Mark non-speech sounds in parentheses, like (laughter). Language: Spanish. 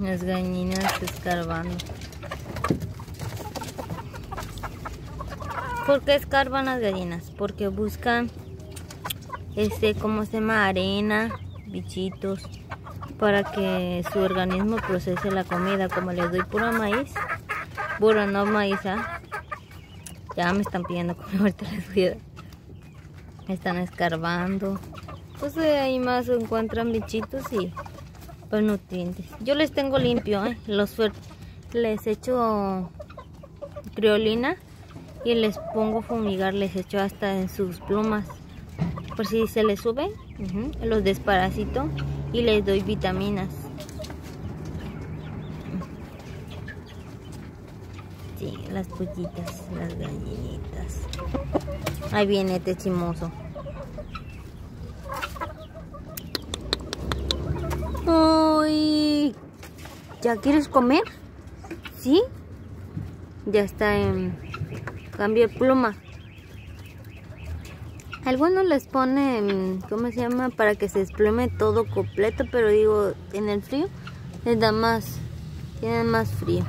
Las gallinas escarbando. ¿Por qué escarban las gallinas? Porque buscan, este, ¿cómo se llama? Arena, bichitos, para que su organismo procese la comida. Como les doy pura maíz, bueno, no maíz, ¿ah? Ya me están pidiendo comer, (laughs) ahorita les Están escarbando. Pues ahí más encuentran bichitos y pues nutrientes. Yo les tengo limpio, ¿eh? Los les echo criolina y les pongo fumigar, les echo hasta en sus plumas. Por si se les sube, los desparasito y les doy vitaminas. Sí, las pollitas, las gallinitas. Ahí viene este chimoso. ¿Ya quieres comer? ¿Sí? Ya está en cambio de pluma. Algunos les ponen, ¿cómo se llama? Para que se desplume todo completo, pero digo, en el frío les da más, tienen más frío.